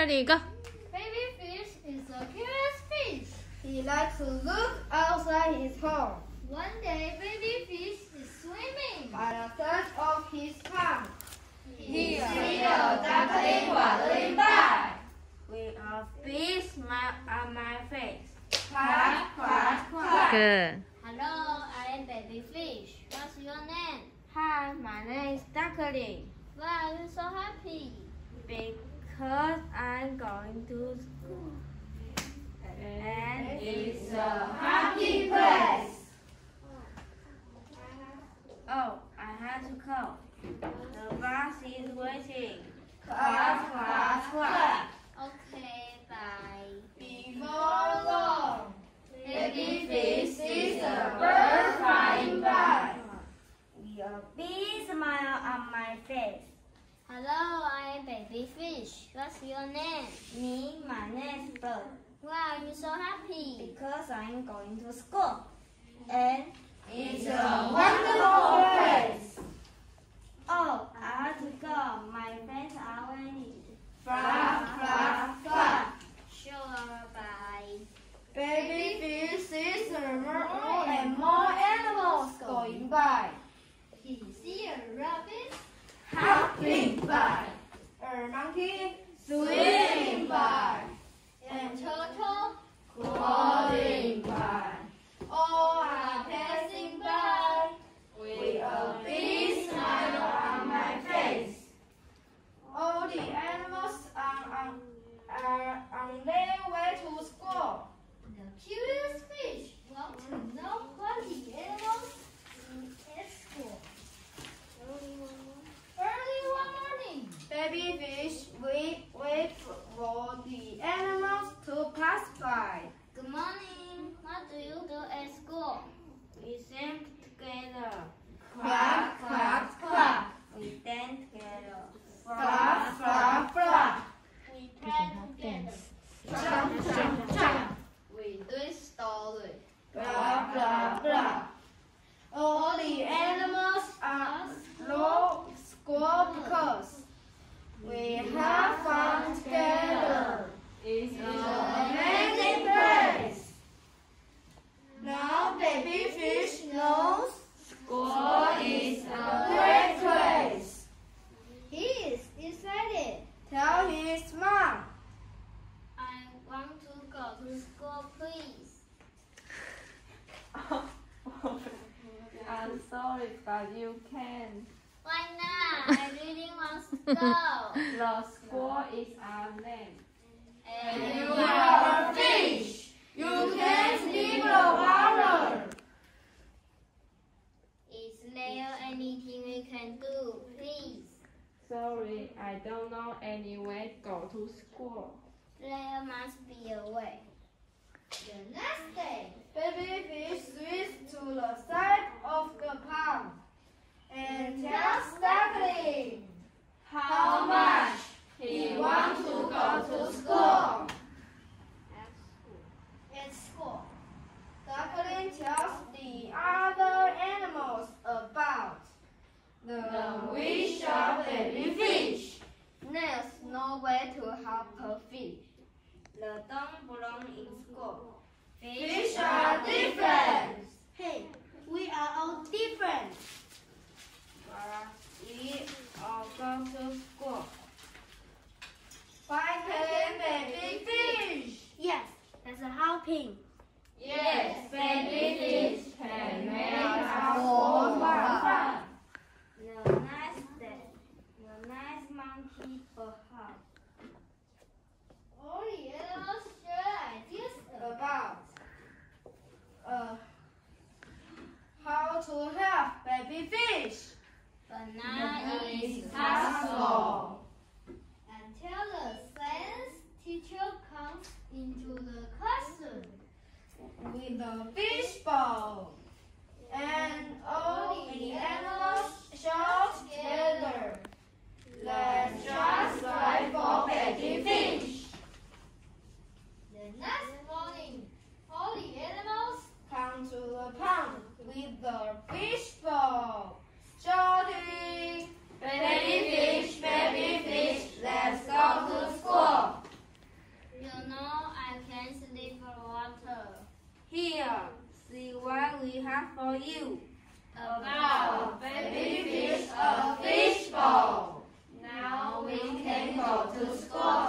Ready, go. Baby fish is a curious fish. He likes to look outside his home One day, baby fish is swimming. by the side of his pond. He see a duckling waddling by. With a big smile on my face. Quack, quack, quack. Good. Hello, I am baby fish. What's your name? Hi, my name is Duckling. Why are you so happy? Because I'm going to school. And it's a happy place. Oh, I have to go. The bus is waiting. Quack, quack, quack. Okay, bye. Before long, baby fish sees a bird flying by. With a big smile on my face. Hello, baby fish. What's your name? Me, my name is Bird. Why are you so happy? Because I'm going to school. And It's a wonderful place. oh, I have to go. My friends are waiting. Flap, flap, flap. Sure, bye. Baby fish sees more and more animals going by. He see a rabbit. Hopping by. A monkey swimming by. And turtle. Crawling by. All are passing by. With a big smile on my face. All the animals are on, are on their way to school. The curious fish want to know what the animals eat at school. Early one morning, Baby fish wait, wait for the animals to pass by. good morning. What do you do at school? We sing together. Quack, quack, quack. We dance together. Flap, flap, flap. We play together. Jump, jump, jump. We do story. Blah, blah, blah. All the animals are slow school because we have fun together. It's It's an amazing place. Now baby fish knows school is a great place. He is excited. Tell his mom. I want to go to school, please. I'm sorry, but you can't. Why not? The school is our name. And You are a fish. You can't leave the water. Is there anything we can do, please? Sorry, I don't know any way to go to school. There must be a way. The next day, Baby fish swims to the side of the pond and tells Duckling how much he wants to go to school. at school, Duckling tells the other animals about the wish of baby fish. there's no way to help a fish. The don't belong in school. Fish are different. Hey, we are all different. But we all go to school. Why can baby fish? Yes, that's a helping. Yes, baby fish can make us all fun. The nice day, the nice monkey a hug. All ideas About uh, how to help baby fish. Banana is Castle. Until the science teacher comes into the classroom. with the fish bowl. And all Here, see what we have for you. About baby fish, a fish bowl. Now we can go to school.